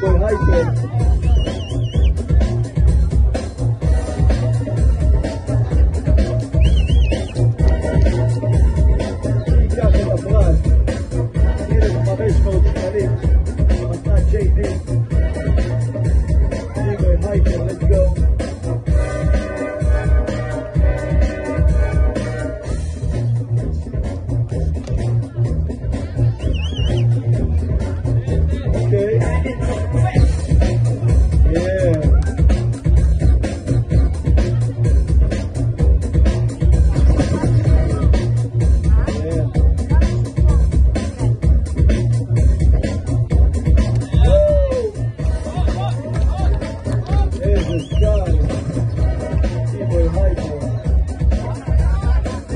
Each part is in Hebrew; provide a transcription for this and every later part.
Good hike.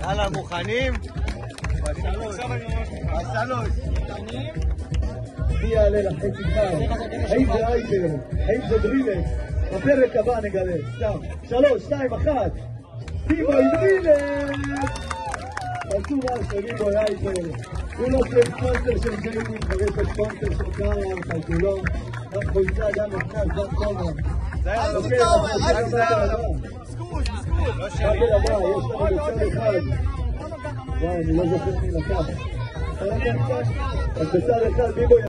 יאללה, מוכנים? בשלוש. מי יעלה לחצי חי? האם זה אייבר? האם זה דרילס? בפרק הבא נגלה. סתם. שלוש, שתיים, אחת. טיבוי דרילס! תעשו משהו, ליבוי אייבר. הוא לא צריך ספונסר של גיימינג, חבר את הספונסר של קאר, חלקולו. גם חולצה, גם נכנס, גם. Empezar a estar vivo